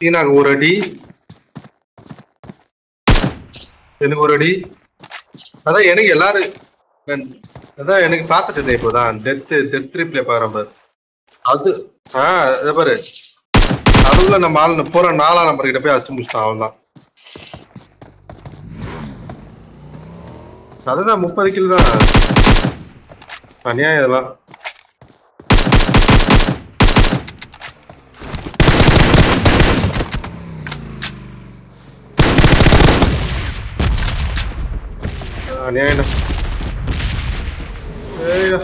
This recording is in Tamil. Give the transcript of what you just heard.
சீனாக்கு ஒரு அடி. எனக்கு ஒரு அடி. அதான் எனக்கு எல்லாரும் அதான் எனக்கு பார்த்துட்டு இருந்தேன் இப்போதான் டெத் டெத் ரிப்ளே பாரு. அது ஆ இதை பாரு. அதுக்குள்ள நம்ம ஆள் போற நாலாம் நம்பர் கிட்ட போய் அடிச்சு முடிச்சிட்டான் அவன் தான் அதுதான் முப்பது கிலோ தான். அநியாயம் இதெல்லாம். அநியாயம் ஏய்டா